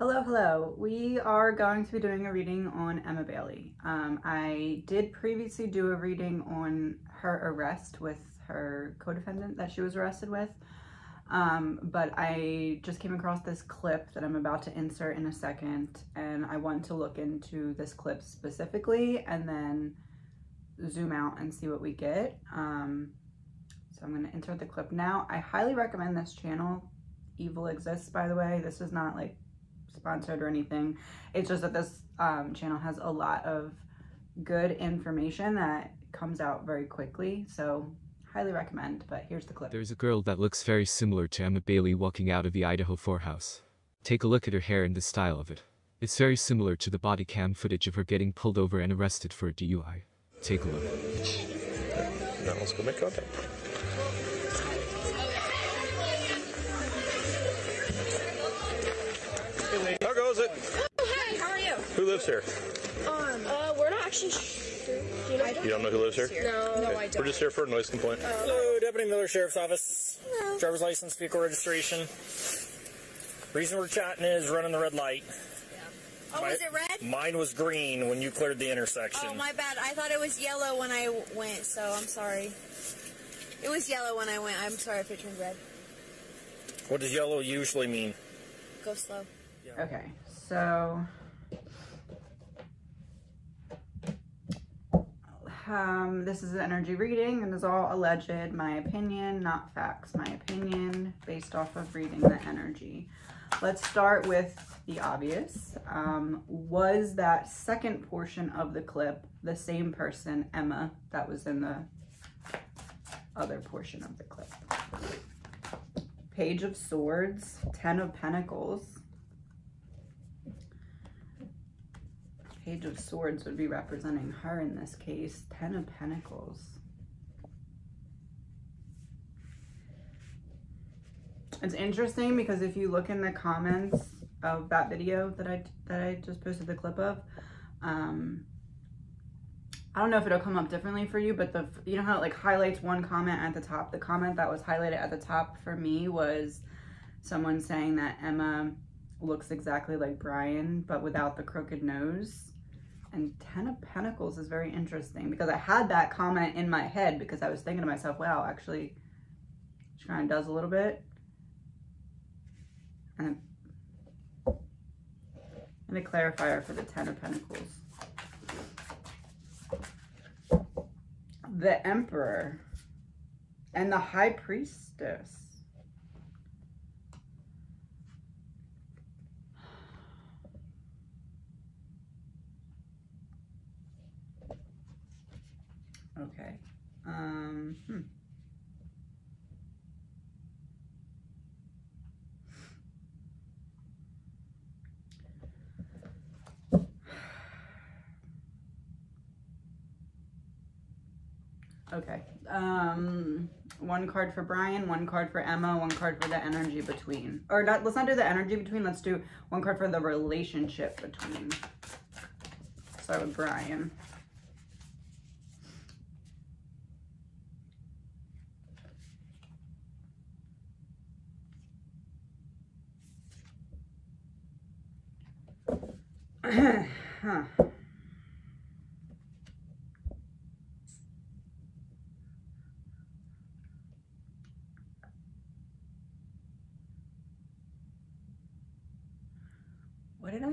Hello, hello. We are going to be doing a reading on Emma Bailey. Um, I did previously do a reading on her arrest with her co-defendant that she was arrested with. Um, but I just came across this clip that I'm about to insert in a second and I want to look into this clip specifically and then zoom out and see what we get. Um, so I'm going to insert the clip now. I highly recommend this channel. Evil exists, by the way. This is not like sponsored or anything. It's just that this um, channel has a lot of good information that comes out very quickly. So highly recommend, but here's the clip. There's a girl that looks very similar to Emma Bailey walking out of the Idaho House. Take a look at her hair and the style of it. It's very similar to the body cam footage of her getting pulled over and arrested for a DUI. Take a look. Who lives here? Um, uh, we're not actually sure. Do you know? You don't know who lives here? No, no, I don't. We're just here for a noise complaint. Hello, Deputy Miller Sheriff's Office. Hello. Driver's license, vehicle registration. Reason we're chatting is running the red light. Oh, My- was it red? Mine was green when you cleared the intersection. Oh, my bad. I thought it was yellow when I went, so I'm sorry. It was yellow when I went. I'm sorry if it turned red. What does yellow usually mean? Go slow. Okay, so um, this is an energy reading and is all alleged, my opinion, not facts, my opinion, based off of reading the energy. Let's start with the obvious. Um, was that second portion of the clip the same person, Emma, that was in the other portion of the clip? Page of Swords, Ten of Pentacles, Page of Swords would be representing her in this case. Ten of Pentacles. It's interesting because if you look in the comments of that video that I that I just posted the clip of, um, I don't know if it'll come up differently for you, but the you know how it like highlights one comment at the top. The comment that was highlighted at the top for me was someone saying that Emma looks exactly like Bryan, but without the crooked nose. And Ten of Pentacles is very interesting because I had that comment in my head because I was thinking to myself, wow, actually, she kind of does a little bit. And I'm, and a clarifier for the Ten of Pentacles. The Emperor and the High Priestess. Okay. Um, hmm. Okay. Um, one card for Bryan, one card for Emma, one card for the energy between. Or not, let's not do the energy between. Let's do one card for the relationship between. Start with Bryan. huh.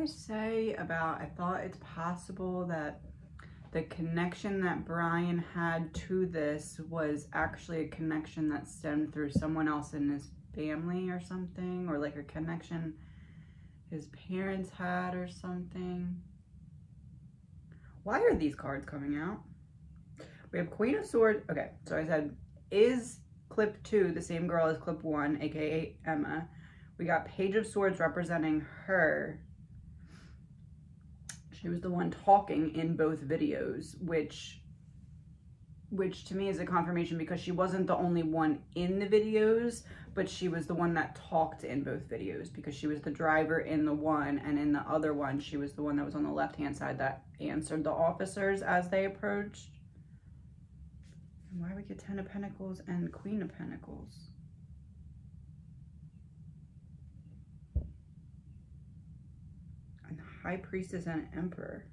Say about, I thought it's possible that the connection that Bryan had to this was actually a connection that stemmed through someone else in his family or something, or like a connection his parents had or something. Why are these cards coming out? We have Queen of Swords. Okay, so I said, is clip two the same girl as clip one, aka Emma? We got Page of Swords representing her. She was the one talking in both videos, which which to me is a confirmation because she wasn't the only one in the videos, but she was the one that talked in both videos because she was the driver in the one and in the other one, she was the one that was on the left-hand side that answered the officers as they approached. And why we get Ten of Pentacles and Queen of Pentacles? High Priestess and an Emperor.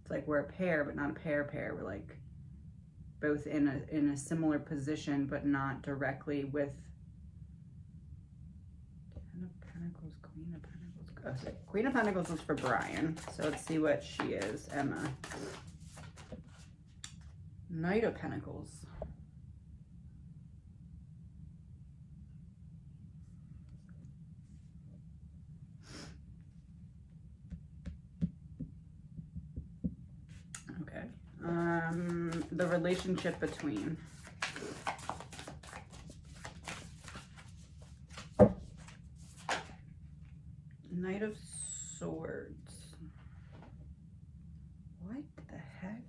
It's like we're a pair, but not a pair pair. We're like both in a in a similar position, but not directly with Ten of Pentacles, Queen of Pentacles. Oh, sorry. Queen of Pentacles is for Bryan. So let's see what she is, Emma. Knight of Pentacles. Okay. Um, the relationship between. Knight of Swords. What the heck?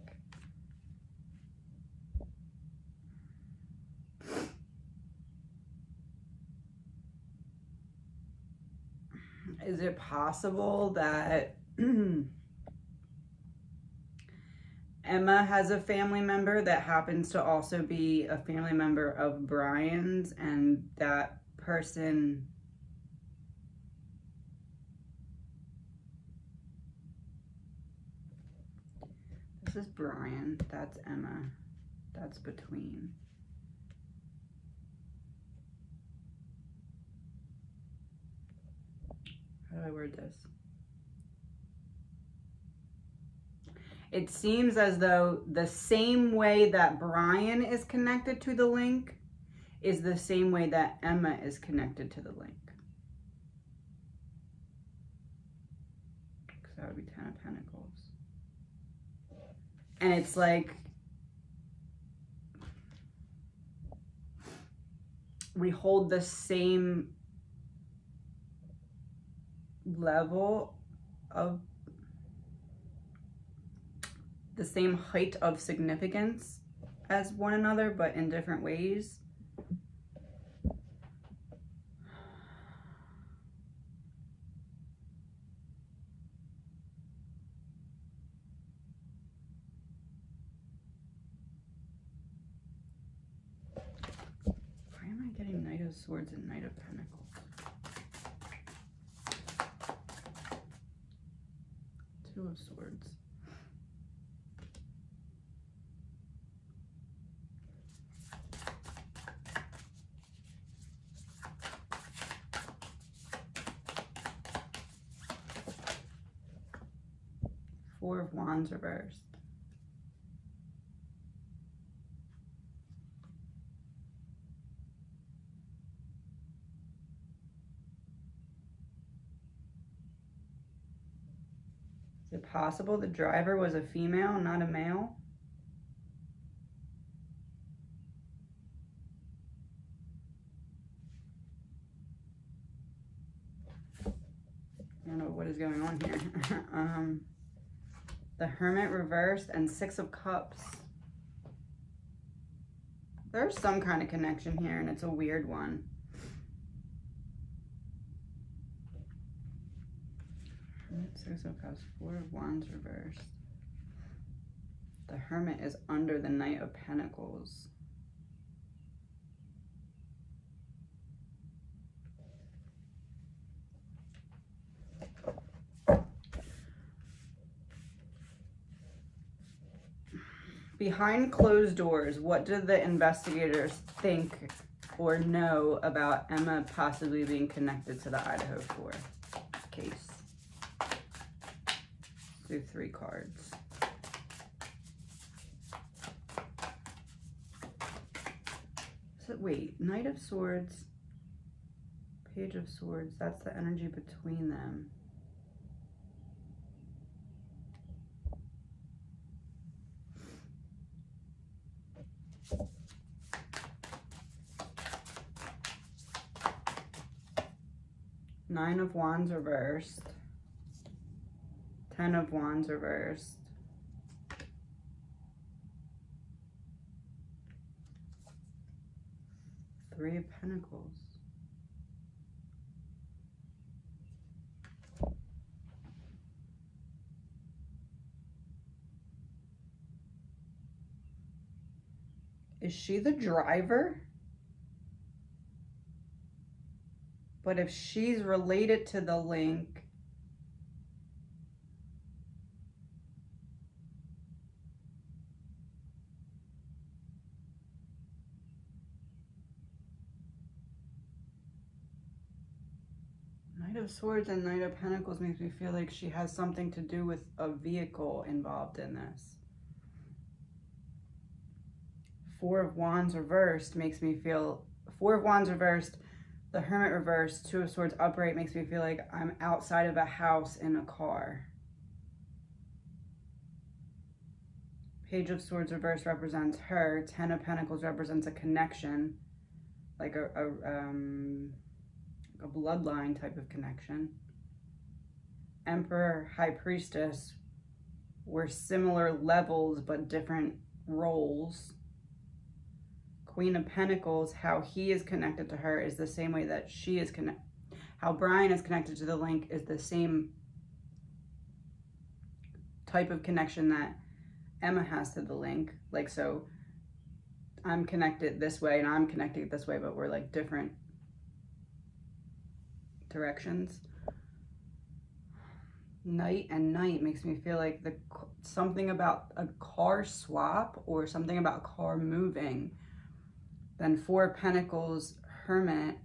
Is it possible that Emma has a family member that happens to also be a family member of Bryan's, and that person This is Bryan. That's Emma. That's between. How do I word this? It seems as though the same way that Bryan is connected to the link is the same way that Emma is connected to the link. Because that would be Ten of Pentacles and it's like we hold the same level of the same height of significance as one another but in different ways Why am I getting Knight of Swords and Knight of Pentacles? Two of Swords. Four of Wands reversed. Is it possible the driver was a female, not a male? I don't know what is going on here. um, the Hermit reversed and Six of Cups. There's some kind of connection here, and it's a weird one. Six of Cups, Four of Wands reversed. The Hermit is under the Knight of Pentacles. Behind closed doors, what do the investigators think or know about Emma possibly being connected to the Idaho 4 case? Do three cards. So wait, Knight of Swords, Page of Swords, that's the energy between them. Nine of Wands reversed. Ten of Wands reversed. Three of Pentacles. Is she the driver? But if she's related to the link, Knight of Swords and Knight of Pentacles makes me feel like she has something to do with a vehicle involved in this. Four of Wands reversed makes me feel, Four of Wands reversed, the Hermit reversed, Two of Swords upright makes me feel like I'm outside of a house in a car. Page of Swords reversed represents her. Ten of Pentacles represents a connection, like a, a um, a bloodline type of connection. Emperor, High Priestess were similar levels but different roles. Queen of Pentacles, how he is connected to her is the same way that she is connected. How Bryan is connected to the link is the same type of connection that Emma has to the link. Like, so I'm connected this way and I'm connected this way, but we're like different directions. Knight and knight makes me feel like the something about a car swap or something about car moving. Then four pentacles, hermit,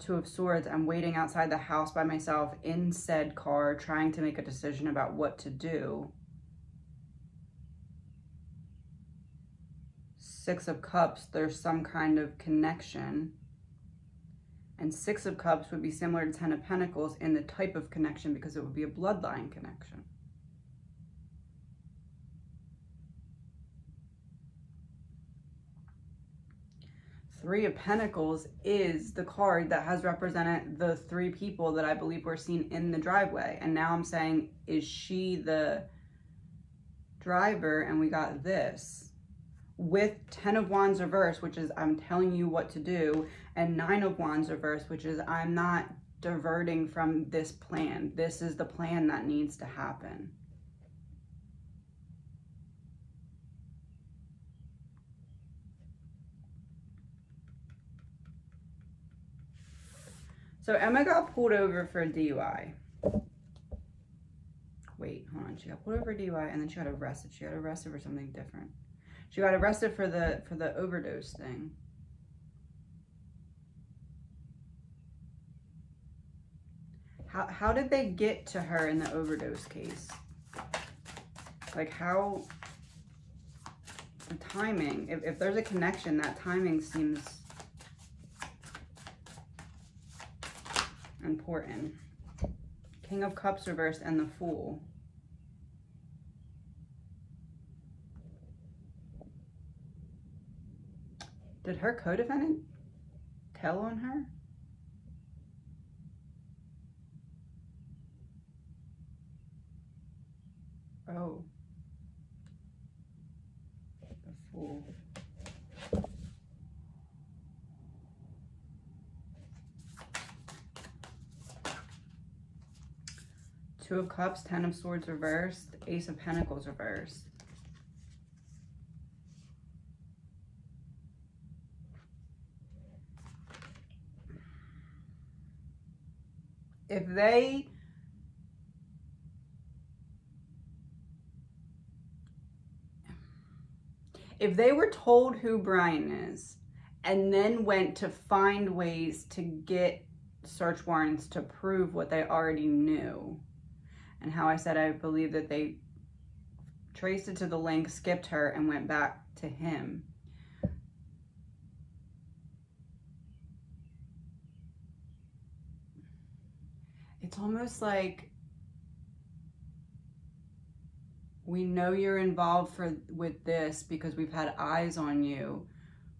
two of swords. I'm waiting outside the house by myself in said car, trying to make a decision about what to do. Six of cups, there's some kind of connection and Six of Cups would be similar to Ten of Pentacles in the type of connection because it would be a bloodline connection. Three of Pentacles is the card that has represented the three people that I believe were seen in the driveway. And now I'm saying, is she the driver? And we got this with 10 of wands reverse which is i'm telling you what to do and nine of wands reverse which is i'm not diverting from this plan this is the plan that needs to happen so emma got pulled over for a dui wait hold on she got pulled over for dui and then she got arrested she got arrested for something different she got arrested for the for the overdose thing. How how did they get to her in the overdose case? Like how the timing, if, if there's a connection, that timing seems important. King of Cups reversed and the Fool. Did her co-defendant tell on her? Oh. The fool. Two of Cups, Ten of Swords reversed, Ace of Pentacles reversed. if they if they were told who Bryan is and then went to find ways to get search warrants to prove what they already knew and how I said I believe that they traced it to the link, skipped her, and went back to him. it's almost like we know you're involved for with this because we've had eyes on you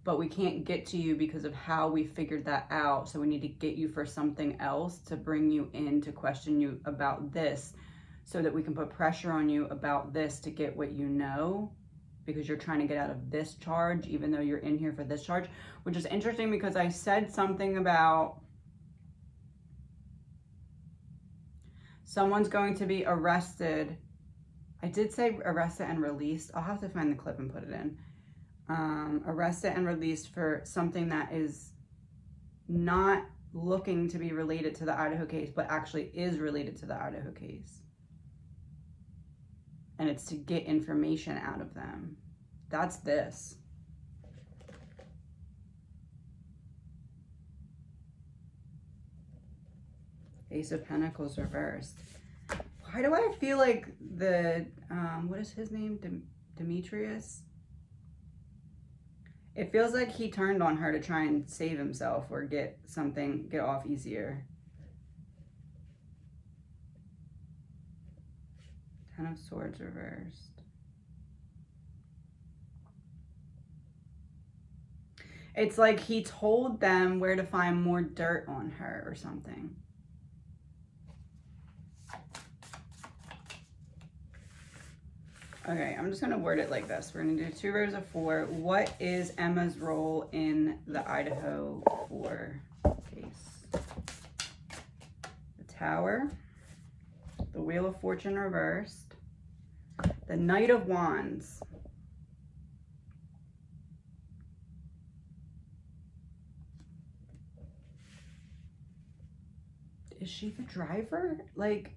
but we can't get to you because of how we figured that out so we need to get you for something else to bring you in to question you about this so that we can put pressure on you about this to get what you know because you're trying to get out of this charge even though you're in here for this charge which is interesting because I said something about Someone's going to be arrested. I did say arrested and released. I'll have to find the clip and put it in. Um, arrested and released for something that is not looking to be related to the Idaho case, but actually is related to the Idaho case. And it's to get information out of them. That's this. Ace of Pentacles reversed. Why do I feel like the, um, what is his name? Dem- Demetrius? It feels like he turned on her to try and save himself or get something, get off easier. Ten of Swords reversed. It's like he told them where to find more dirt on her or something. Okay, I'm just gonna word it like this. We're gonna do two rows of four. What is Emma's role in the Idaho 4 case? The Tower, the Wheel of Fortune reversed, the Knight of Wands. Is she the driver? Like,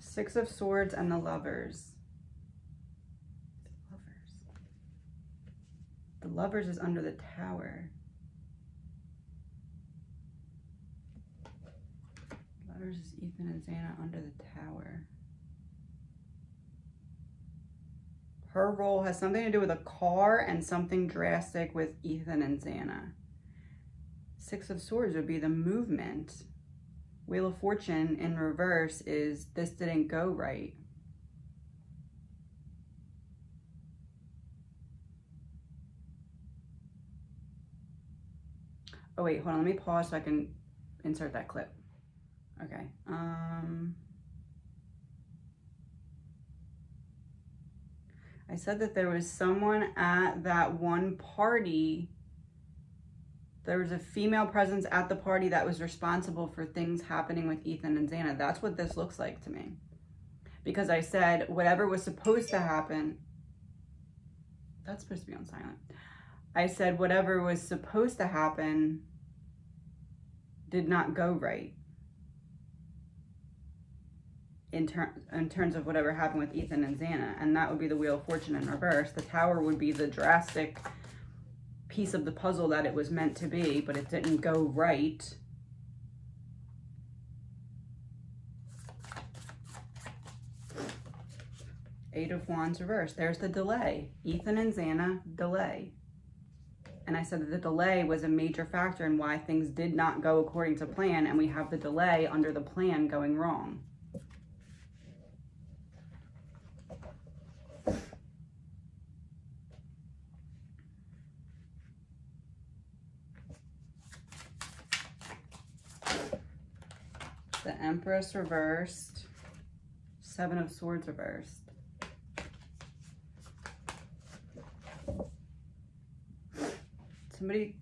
Six of Swords and the Lovers. Lovers. The Lovers is under the tower. Lovers is Ethan and Xana under the tower. Her role has something to do with a car and something drastic with Ethan and Xana. Six of Swords would be the movement. Wheel of Fortune in reverse is this didn't go right. Oh wait, hold on, let me pause so I can insert that clip. Okay. Um I said that there was someone at that one party there was a female presence at the party that was responsible for things happening with Ethan and Xana. That's what this looks like to me. Because I said whatever was supposed to happen, that's supposed to be on silent. I said whatever was supposed to happen did not go right. In, ter- in terms of whatever happened with Ethan and Xana. And that would be the Wheel of Fortune in reverse. The Tower would be the drastic piece of the puzzle that it was meant to be, but it didn't go right. Eight of Wands reversed. There's the delay. Ethan and Xana, delay. And I said that the delay was a major factor in why things did not go according to plan, and we have the delay under the plan going wrong. The Empress reversed. Seven of Swords reversed. Somebody...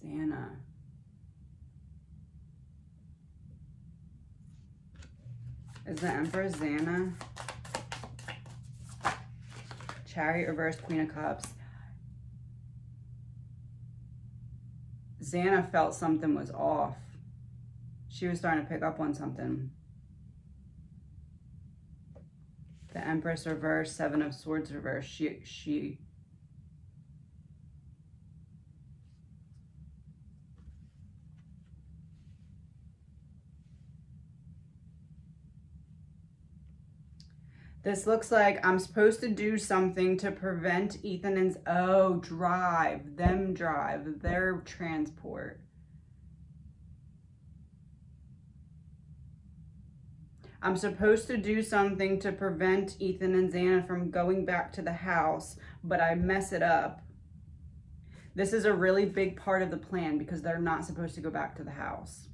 Xana. Is the Empress Xana? Chariot reversed, Queen of Cups. Xana felt something was off. She was starting to pick up on something. The Empress reversed, Seven of Swords reversed. She, she This looks like I'm supposed to do something to prevent Ethan and, oh, drive, them drive, their transport. I'm supposed to do something to prevent Ethan and Xana from going back to the house, but I mess it up. This is a really big part of the plan because they're not supposed to go back to the house.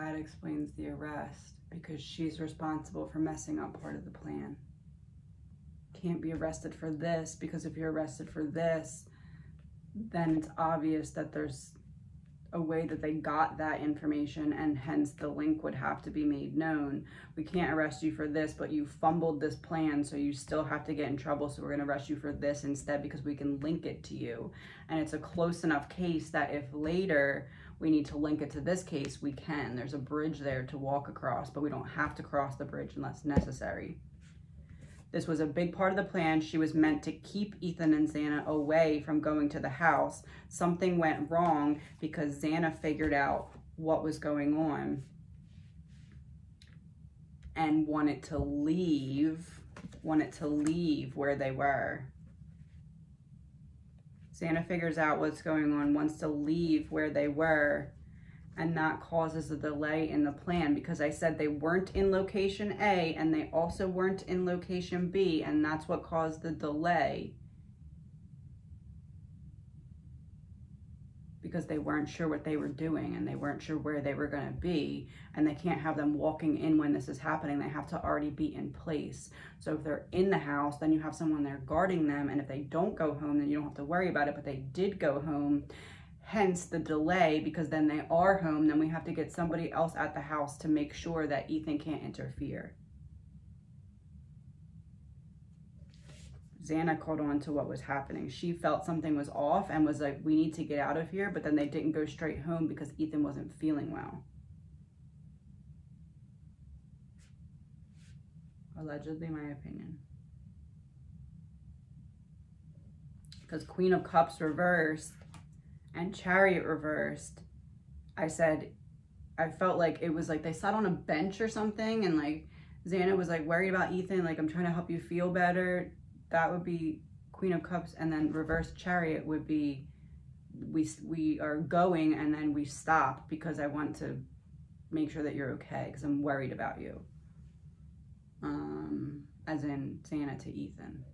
That explains the arrest because she's responsible for messing up part of the plan. Can't be arrested for this because if you're arrested for this, then it's obvious that there's a way that they got that information and hence the link would have to be made known. We can't arrest you for this, but you fumbled this plan, so you still have to get in trouble. So we're to arrest you for this instead because we can link it to you. And it's a close enough case that if later we need to link it to this case, we can. There's a bridge there to walk across, but we don't have to cross the bridge unless necessary. This was a big part of the plan. She was meant to keep Ethan and Xana away from going to the house. Something went wrong because Xana figured out what was going on and wanted to leave, wanted to leave where they were. Xana figures out what's going on, wants to leave where they were, and that causes a delay in the plan. Because I said they weren't in location A and they also weren't in location B and that's what caused the delay because they weren't sure what they were doing and they weren't sure where they were going to be and they can't have them walking in when this is happening. They have to already be in place. So if they're in the house then you have someone there guarding them and if they don't go home then you don't have to worry about it but they did go home hence the delay because then they are home then we have to get somebody else at the house to make sure that ethan can't interfere Xana caught on to what was happening. She felt something was off and was like, we need to get out of here. But then they didn't go straight home because Ethan wasn't feeling well. Allegedly, my opinion. Because Queen of Cups reversed and Chariot reversed, I said, I felt like it was like they sat on a bench or something and like Xana was like worried about Ethan, like I'm trying to help you feel better. That would be Queen of Cups and then reverse Chariot would be we we are going and then we stop because I want to make sure that you're okay because I'm worried about you. Um, as in Xana to Ethan.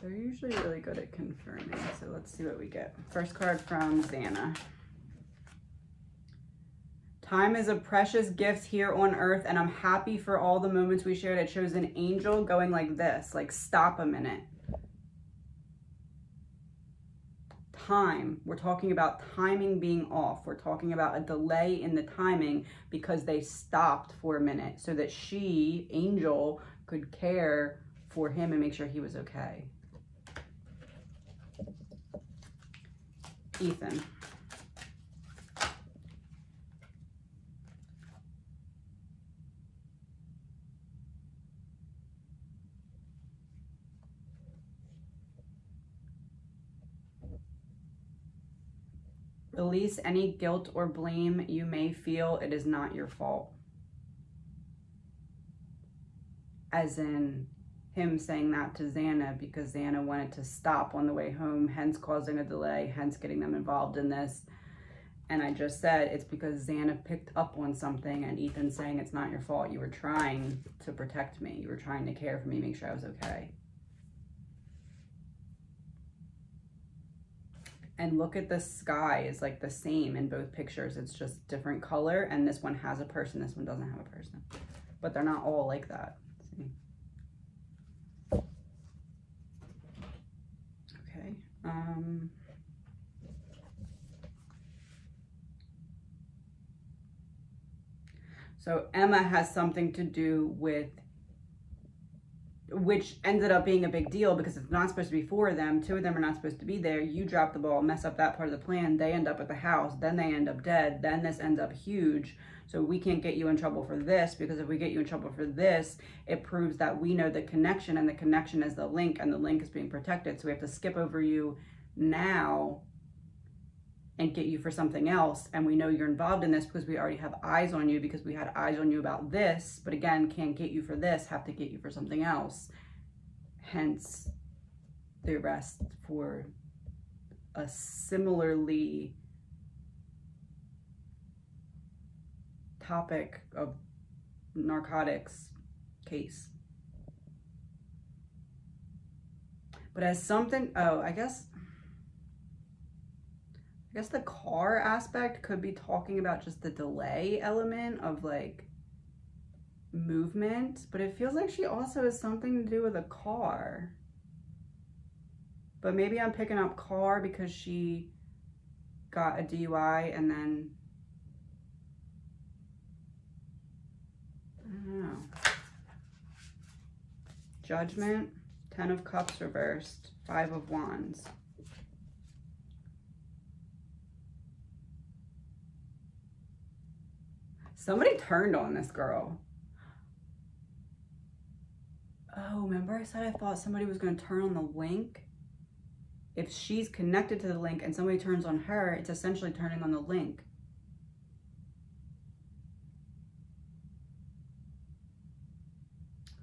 They're usually really good at confirming, so let's see what we get. First card from Xana. Time is a precious gift here on earth, and I'm happy for all the moments we shared. It shows an angel going like this, like stop a minute. Time, we're talking about timing being off. We're talking about a delay in the timing because they stopped for a minute so that she, Angel, could care for him and make sure he was okay. Ethan. Release any guilt or blame you may feel. It is not your fault. As in, him saying that to Xana because Xana wanted to stop on the way home, hence causing a delay, hence getting them involved in this. And I just said it's because Xana picked up on something and Ethan saying it's not your fault. You were trying to protect me. You were trying to care for me, make sure I was okay. And look at the sky is like the same in both pictures. It's just different color and this one has a person, this one doesn't have a person. But they're not all like that. See? Okay. Um, so Emma has something to do with which ended up being a big deal because it's not supposed to be four of them. Two of them are not supposed to be there. You drop the ball, mess up that part of the plan. They end up at the house. Then they end up dead. Then this ends up huge. So we can't get you in trouble for this because if we get you in trouble for this, it proves that we know the connection and the connection is the link and the link is being protected. So we have to skip over you now and get you for something else. And we know you're involved in this because we already have eyes on you because we had eyes on you about this, but again, can't get you for this, have to get you for something else. Hence the arrest for a similarly topic of narcotics case. But as something, oh, I guess, I guess the car aspect could be talking about just the delay element of like, movement, but it feels like she also has something to do with a car. But maybe I'm picking up car because she got a DUI and then I don't know. Judgment, Ten of Cups reversed, Five of Wands. Somebody turned on this girl. Oh, remember I said I thought somebody was going to turn on the link? If she's connected to the link and somebody turns on her, it's essentially turning on the link.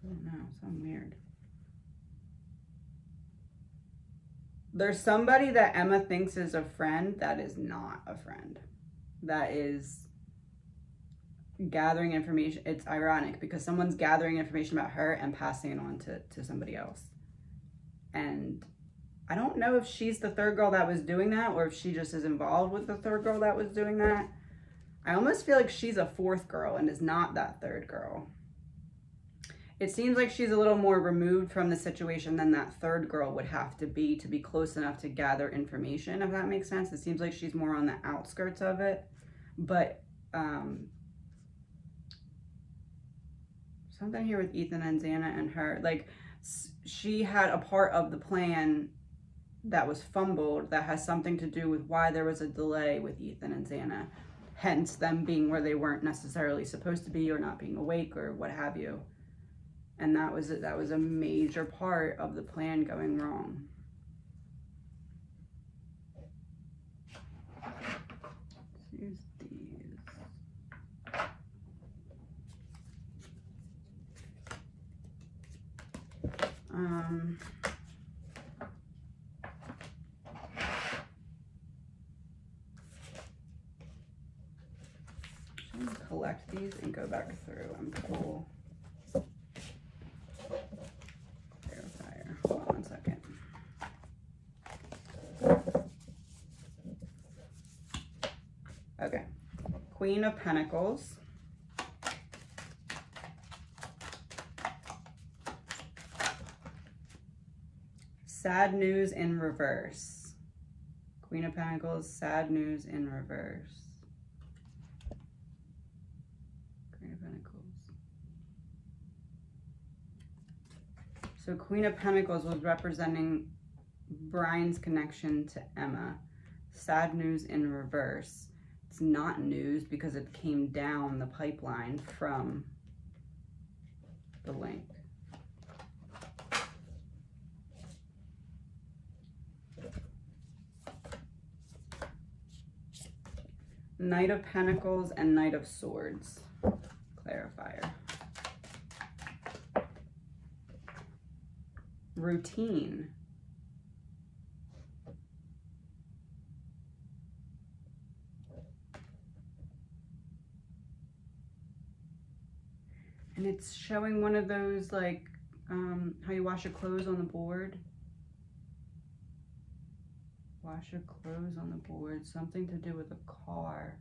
I don't know, something weird. There's somebody that Emma thinks is a friend that is not a friend. That is gathering information. It's ironic because someone's gathering information about her and passing it on to, to somebody else. And I don't know if she's the third girl that was doing that or if she just is involved with the third girl that was doing that. I almost feel like she's a fourth girl and is not that third girl. It seems like she's a little more removed from the situation than that third girl would have to be to be close enough to gather information, if that makes sense. It seems like she's more on the outskirts of it. But um, something here with Ethan and Xana and her. Like, she had a part of the plan that was fumbled that has something to do with why there was a delay with Ethan and Xana. Hence, them being where they weren't necessarily supposed to be or not being awake or what have you and that was that was a major part of the plan going wrong. use these. Um, collect these and go back through. And pull Queen of Pentacles. Sad news in reverse. Queen of Pentacles, sad news in reverse. Queen of Pentacles. So Queen of Pentacles was representing Bryan's connection to Emma. Sad news in reverse. It's not news because it came down the pipeline from the link. Knight of Pentacles and Knight of Swords. Clarifier. Routine. and it's showing one of those like um, how you wash your clothes on the board. Wash your clothes on the board, something to do with a car.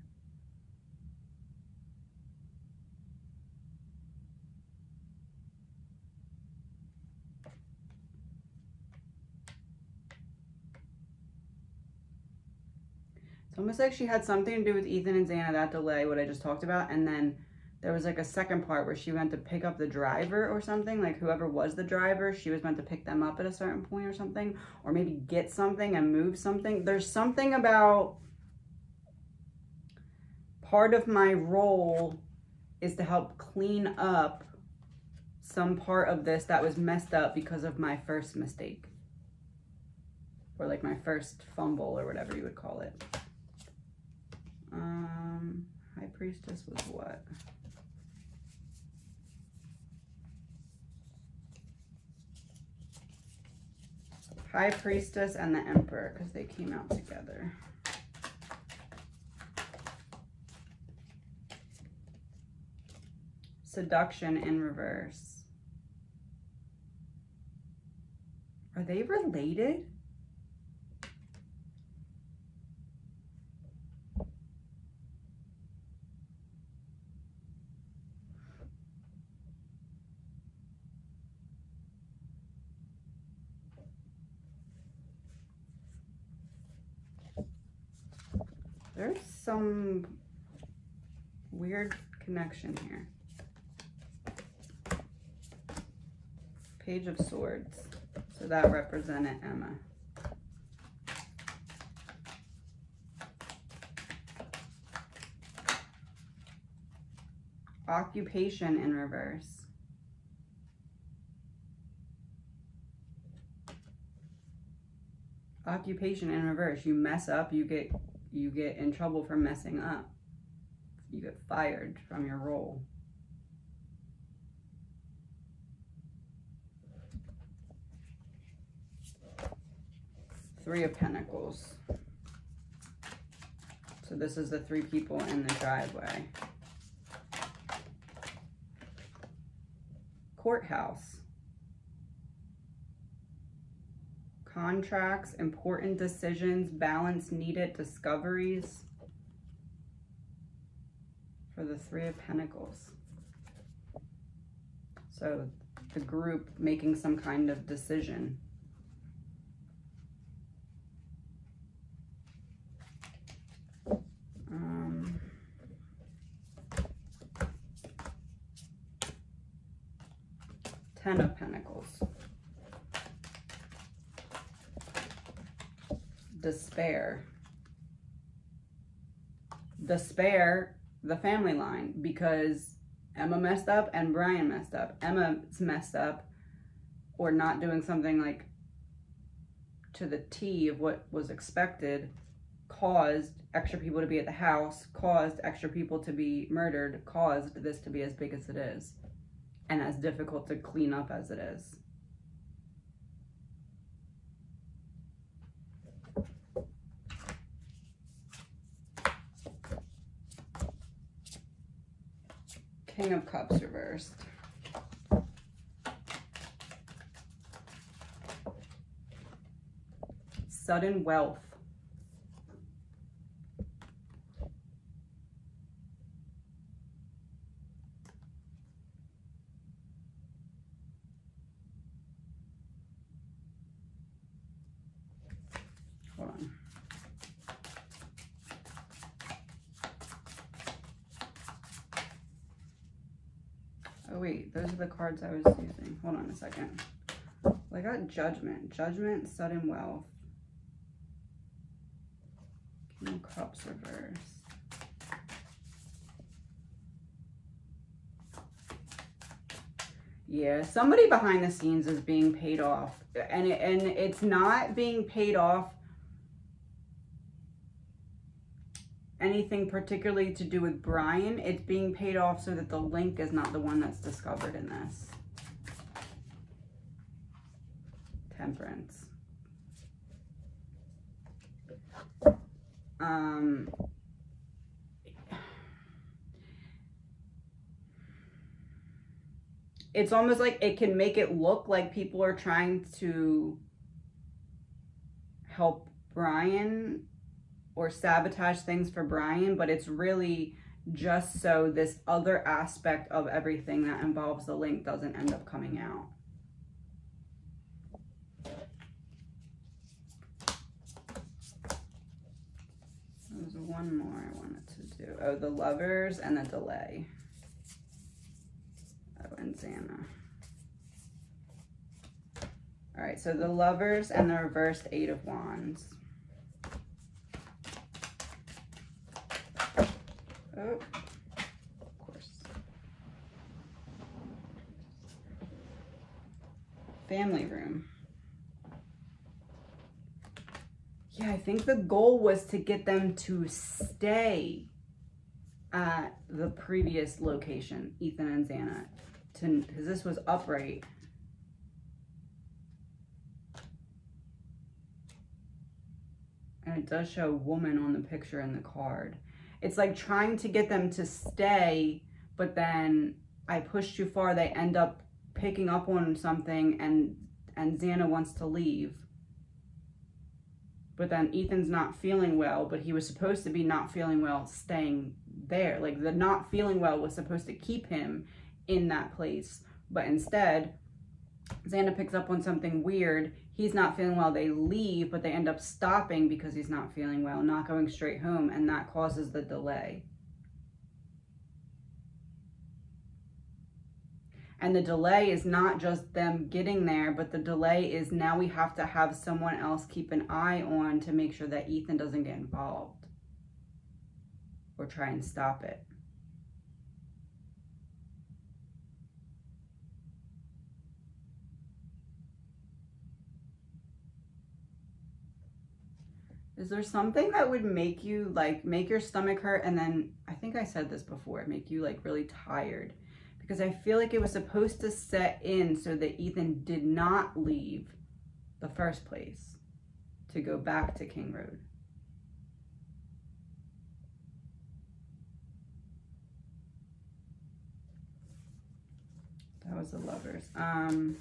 It's almost like she had something to do with Ethan and Xana, that delay, what I just talked about, and then there was like a second part where she went to pick up the driver or something like whoever was the driver she was meant to pick them up at a certain point or something or maybe get something and move something. There's something about part of my role is to help clean up some part of this that was messed up because of my first mistake. Or like my first fumble or whatever you would call it. Um high priestess was what High Priestess and the Emperor because they came out together. Seduction in reverse. Are they related? There's some weird connection here. Page of Swords. So that represented Emma. Occupation in reverse. Occupation in reverse. You mess up, you get you get in trouble for messing up. You get fired from your role. Three of Pentacles. So this is the three people in the driveway. Courthouse. Contracts, important decisions, balance needed, discoveries. For the Three of Pentacles. So the group making some kind of decision. Um, Ten of Pentacles. Despair. spare, the family line, because Emma messed up and Bryan messed up. Emma's messed up or not doing something like to the T of what was expected caused extra people to be at the house, caused extra people to be murdered, caused this to be as big as it is and as difficult to clean up as it is. King of Cups reversed. Sudden wealth. Hold on. Oh wait, those are the cards I was using. Hold on a second. I got judgment. Judgment, sudden wealth. King of Cups reverse. Yeah, somebody behind the scenes is being paid off. And it, and it's not being paid off anything particularly to do with Bryan. It's being paid off so that the link is not the one that's discovered in this. Temperance. Um, it's almost like it can make it look like people are trying to help Brian or sabotage things for Bryan, but it's really just so this other aspect of everything that involves the link doesn't end up coming out. There was one more I wanted to do. Oh, the lovers and the delay. Oh, and Xana. All right, so the lovers and the reversed eight of wands. Oh, of course. Family room. Yeah, I think the goal was to get them to stay at the previous location, Ethan and Xana, to because this was upright. And it does show a woman on the picture in the card. It's like trying to get them to stay, but then I push too far, they end up picking up on something and and Xana wants to leave. But then Ethan's not feeling well, but he was supposed to be not feeling well staying there. Like the not feeling well was supposed to keep him in that place. But instead, Xana picks up on something weird. He's not feeling well. They leave, but they end up stopping because he's not feeling well, not going straight home, and that causes the delay. And the delay is not just them getting there, but the delay is now we have to have someone else keep an eye on to make sure that Ethan doesn't get involved or try and stop it. Is there something that would make you like make your stomach hurt and then I think I said this before, make you like really tired? Because I feel like it was supposed to set in so that Ethan did not leave the first place to go back to King Road. That was the lovers. Um,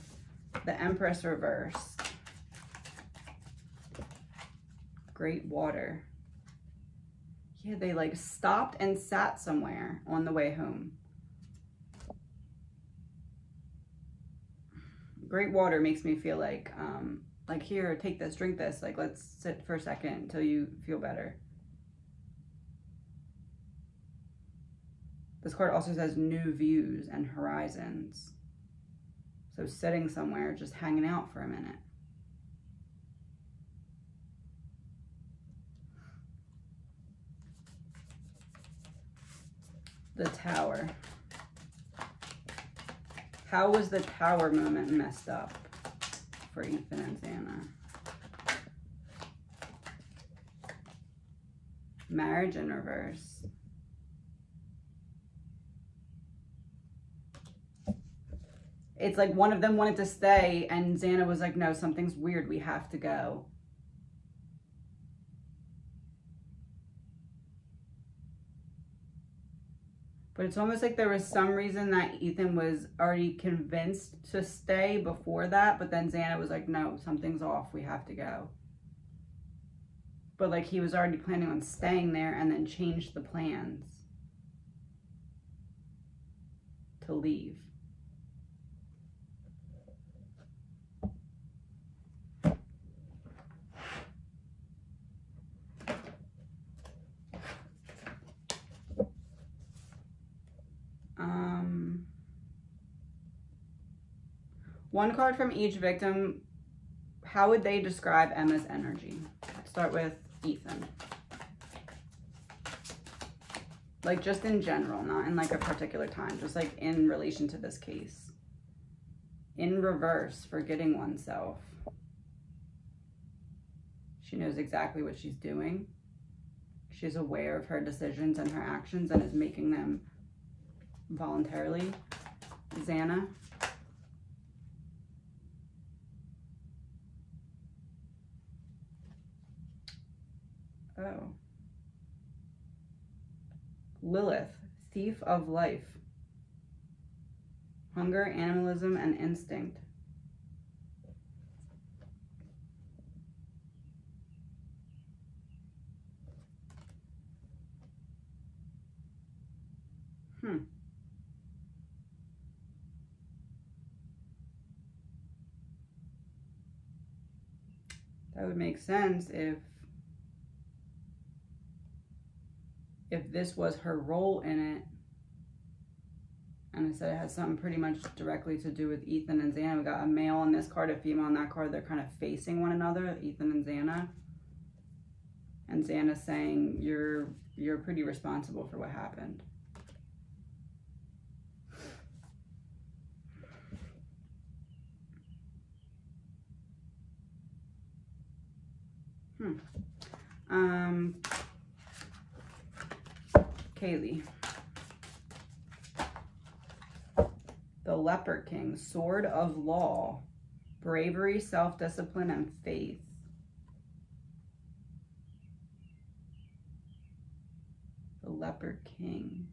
the Empress reversed. Great water. Yeah, they like stopped and sat somewhere on the way home. Great water makes me feel like, um, like here, take this, drink this. Like, let's sit for a second until you feel better. This card also says new views and horizons. So sitting somewhere, just hanging out for a minute. The tower. How was the tower moment messed up for Ethan and Xana? Marriage in reverse. It's like one of them wanted to stay and Xana was like, no, something's weird. We have to go. But it's almost like there was some reason that Ethan was already convinced to stay before that. But then Xana was like, no, something's off. We have to go. But like he was already planning on staying there and then changed the plans to leave. Um, one card from each victim. How would they describe Emma's energy? Let's start with Ethan. Like just in general, not in like a particular time, just like in relation to this case. In reverse, forgetting oneself. She knows exactly what she's doing. She's aware of her decisions and her actions and is making them voluntarily. Xana. Oh. Lilith, thief of life. Hunger, animalism, and instinct. Hmm. That would make sense if this was her role in it. And I said it has something pretty much directly to do with Ethan and Xana. We got a male on this card, a female on that card. They're kind of facing one another, Ethan and Xana. And Xana saying, you're, you're pretty responsible for what happened. Hmm. Um, Kaylee. The Leopard King, Sword of Law, Bravery, Self-Discipline, and Faith. The Leopard King.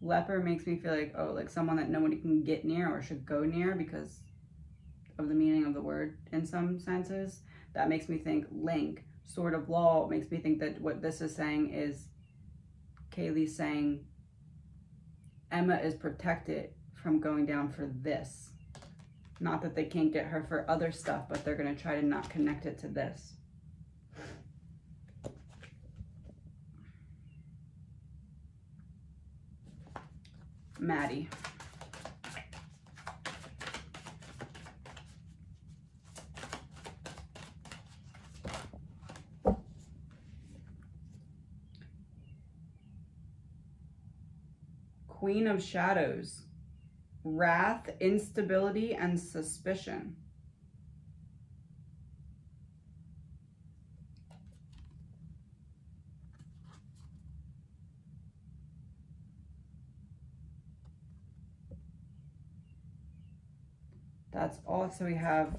Leopard makes me feel like, oh, like someone that nobody can get near or should go near because of the meaning of the word in some senses. That makes me think link, sword of law, makes me think that what this is saying is Kaylee saying Emma is protected from going down for this. Not that they can't get her for other stuff, but they're going to try to not connect it to this. Maddie. Queen of Shadows. Wrath, instability, and suspicion. That's also we have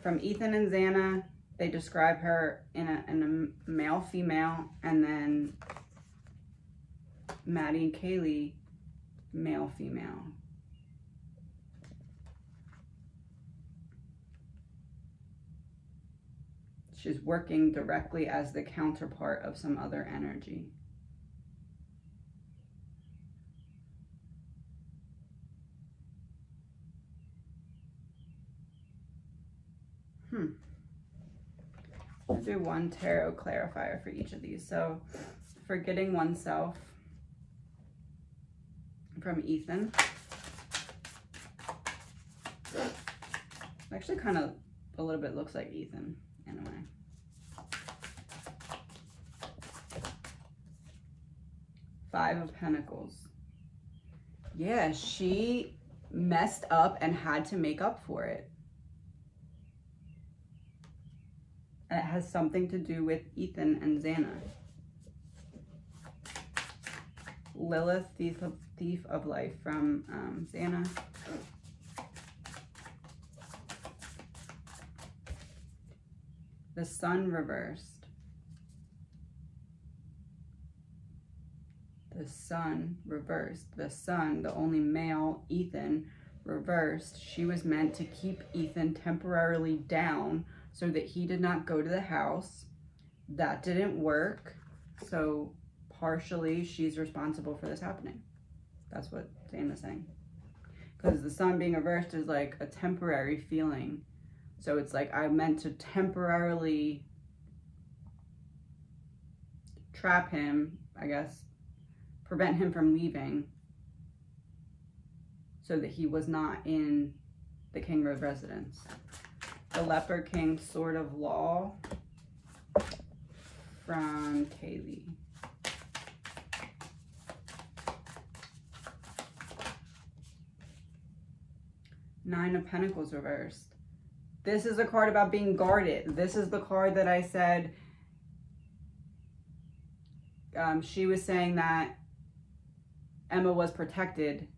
from Ethan and Xana. They describe her in a, in a male female, and then Maddie and Kaylee male female. She's working directly as the counterpart of some other energy. Hmm. I'll do one tarot clarifier for each of these. So, forgetting oneself from Ethan. Actually, kind of a little bit looks like Ethan in a way. Five of Pentacles. Yeah, she messed up and had to make up for it. And It has something to do with Ethan and Xana. Lilith, Thief of, Thief of Life from um, Xana. The Sun reversed. The Sun reversed. The Sun, the only male, Ethan, reversed. She was meant to keep Ethan temporarily down so that he did not go to the house. That didn't work. So partially she's responsible for this happening. That's what Xana's saying. Because the sun being reversed is like a temporary feeling. So it's like I meant to temporarily trap him, I guess, prevent him from leaving so that he was not in the King Road residence the Leopard King Sword of Law from Kaylee. Nine of Pentacles reversed. This is a card about being guarded. This is the card that I said um, she was saying that Emma was protected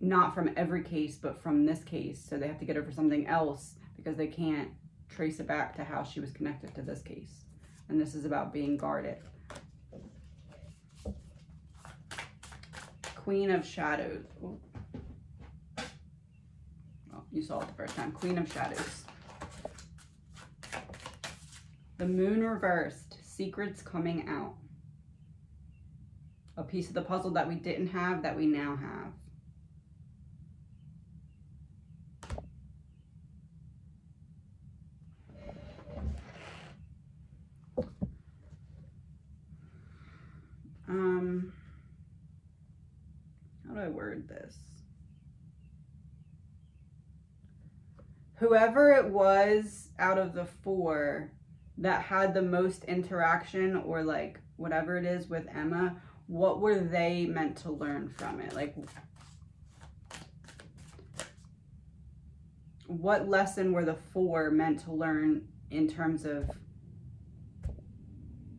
not from every case, but from this case. So they have to get her for something else because they can't trace it back to how she was connected to this case. And this is about being guarded. Queen of Shadows. Oh, you saw it the first time. Queen of Shadows. The moon reversed. Secrets coming out. A piece of the puzzle that we didn't have that we now have. Um, how do I word this? Whoever it was out of the four that had the most interaction or like whatever it is with Emma, what were they meant to learn from it? Like, what lesson were the four meant to learn in terms of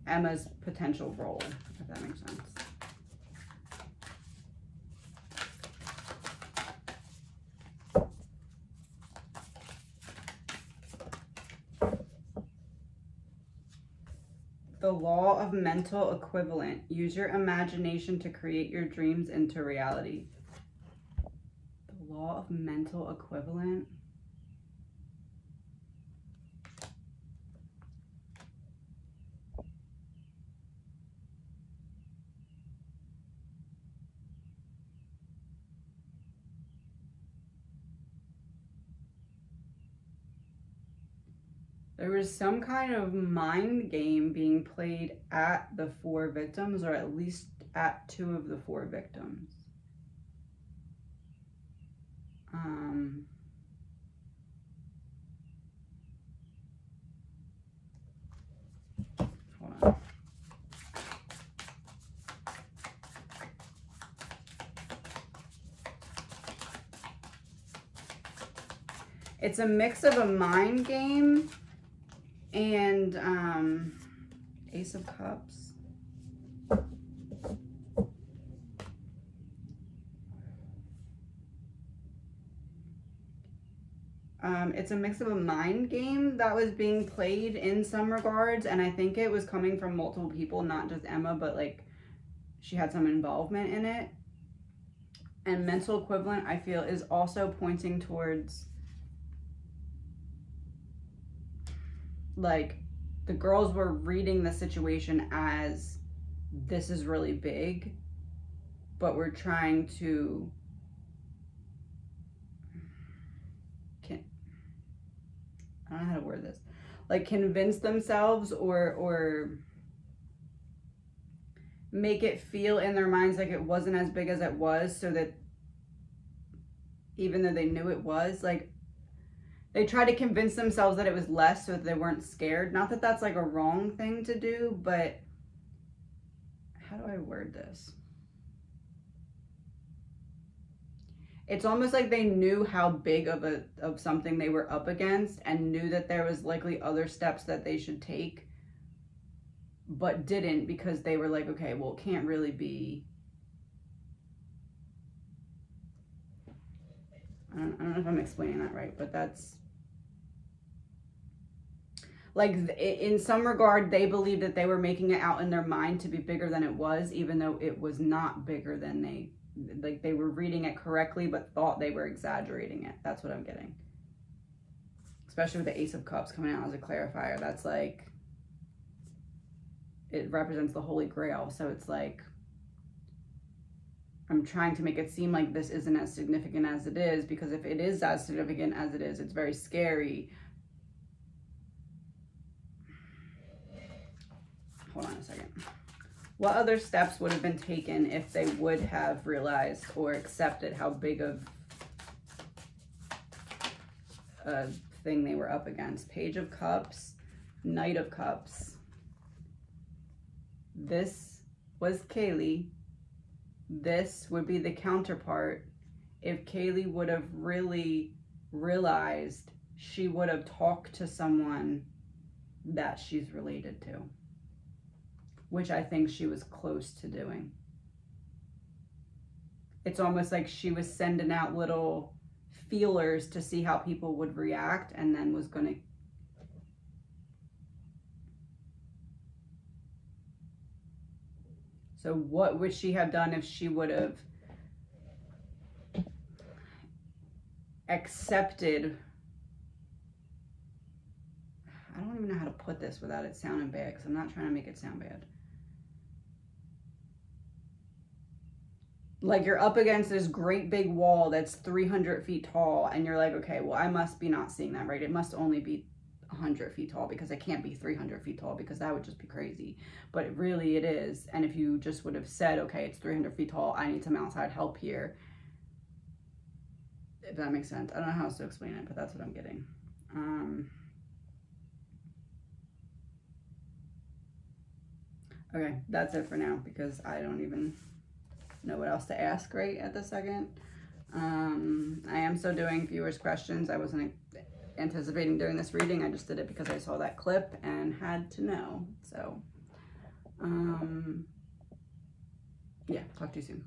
Emma's potential role? If that makes sense. The law of mental equivalent. Use your imagination to create your dreams into reality. The law of mental equivalent. There was some kind of mind game being played at the four victims, or at least at two of the four victims. Um. It's a mix of a mind game and um, Ace of Cups. Um, it's a mix of a mind game that was being played in some regards, and I think it was coming from multiple people, not just Emma, but like she had some involvement in it. And mental equivalent, I feel, is also pointing towards like the girls were reading the situation as this is really big, but we're trying to can I don't know how to word this. Like convince themselves or or make it feel in their minds like it wasn't as big as it was so that even though they knew it was like they tried to convince themselves that it was less so that they weren't scared. Not that that's like a wrong thing to do, but how do I word this? It's almost like they knew how big of a of something they were up against and knew that there was likely other steps that they should take but didn't because they were like, okay, well, it can't really be I don't, I don't know if I'm explaining that right, but that's like in some regard they believed that they were making it out in their mind to be bigger than it was even though it was not bigger than they like they were reading it correctly but thought they were exaggerating it. That's what i'm getting. Especially with the ace of cups coming out as a clarifier that's like it represents the holy grail. So it's like i'm trying to make it seem like this isn't as significant as it is because if it is as significant as it is it's very scary hold on a second. What other steps would have been taken if they would have realized or accepted how big of a thing they were up against? Page of Cups, Knight of Cups. This was Kaylee. This would be the counterpart if Kaylee would have really realized she would have talked to someone that she's related to which I think she was close to doing. It's almost like she was sending out little feelers to see how people would react and then was going to So what would she have done if she would have accepted I don't even know how to put this without it sounding bad because I'm not trying to make it sound bad. Like you're up against this great big wall that's 300 feet tall and you're like okay well i must be not seeing that right? It must only be 100 feet tall because it can't be 300 feet tall because that would just be crazy. But really it is. And if you just would have said okay it's 300 feet tall i need some outside help here if that makes sense. I don't know how else to explain it but that's what i'm getting. Um okay that's it for now because i don't even know what else to ask right at the second. Um, I am still doing viewers questions. I wasn't anticipating doing this reading. I just did it because I saw that clip and had to know. So, um, yeah, talk to you soon.